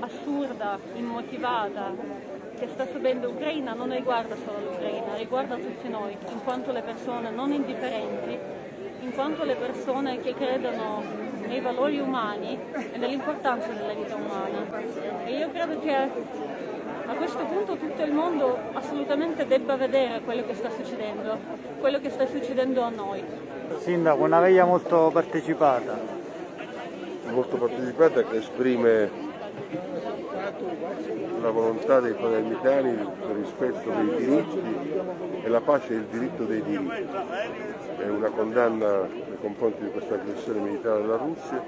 assurda, immotivata che sta subendo l'Ucraina non riguarda solo l'Ucraina, riguarda tutti noi, in quanto le persone non indifferenti, in quanto le persone che credono nei valori umani e nell'importanza della vita umana. E io credo che a questo punto tutto il mondo assolutamente debba vedere quello che sta succedendo, quello che sta succedendo a noi. Sindaco, una veglia molto partecipata. Molto partecipata che esprime la volontà dei palermitani del rispetto dei diritti e la pace e il diritto dei diritti. È una condanna nei confronti di questa aggressione militare della Russia,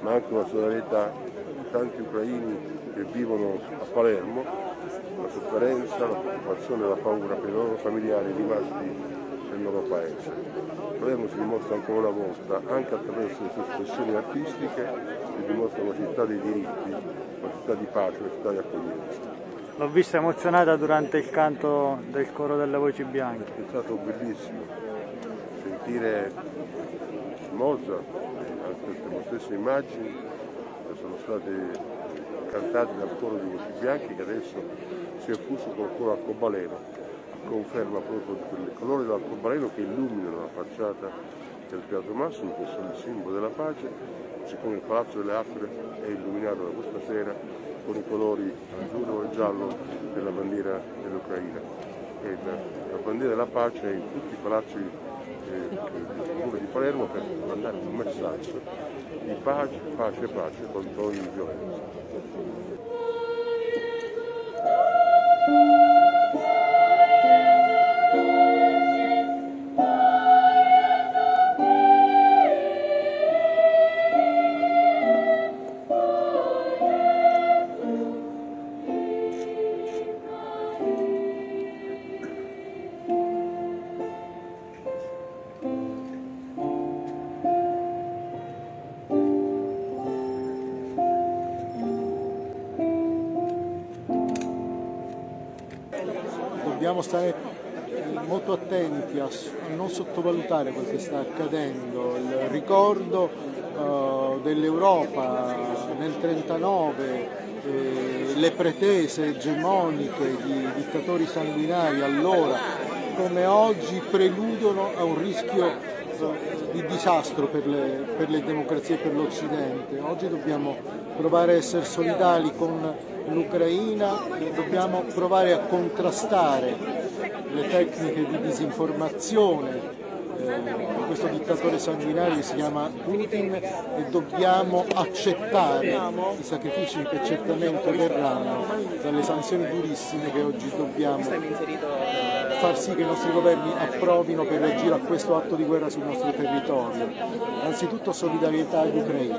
ma anche una solidarietà di tanti ucraini che vivono a Palermo la sofferenza, la preoccupazione e la paura per i loro familiari rimasti nel loro paese. Palermo si dimostra ancora una volta, anche attraverso le sue espressioni artistiche, si dimostra una città dei diritti, una città di pace, una città di accoglienza. L'ho vista emozionata durante il canto del coro delle voci bianche. È stato bellissimo sentire Mozart, anche queste stesse immagini che sono state cantate dal coro di voci bianche che adesso si è fuso col coro arcobaleno, conferma proprio quel colore dell'arcobaleno che illuminano la facciata del Teatro Massimo, che sono il simbolo della pace, siccome il Palazzo delle Acque è illuminato da questa sera con i colori azzurro e giallo della bandiera dell'Ucraina. La, la, bandiera della pace è in tutti i palazzi eh, del di Palermo per mandare un messaggio di pace, pace, pace contro ogni violenza. Dobbiamo stare molto attenti a, non sottovalutare quel che sta accadendo, il ricordo uh, dell'Europa nel 1939, eh, le pretese egemoniche di dittatori sanguinari allora come oggi preludono a un rischio uh, di disastro per le, per le democrazie e per l'Occidente. Oggi dobbiamo provare a essere solidali con l'Ucraina, dobbiamo provare a contrastare le tecniche di disinformazione eh, di questo dittatore sanguinario che si chiama Putin e dobbiamo accettare i sacrifici che certamente verranno dalle sanzioni durissime che oggi dobbiamo far sì che i nostri governi approvino per reagire a questo atto di guerra sul nostro territorio. Anzitutto solidarietà agli ucraini.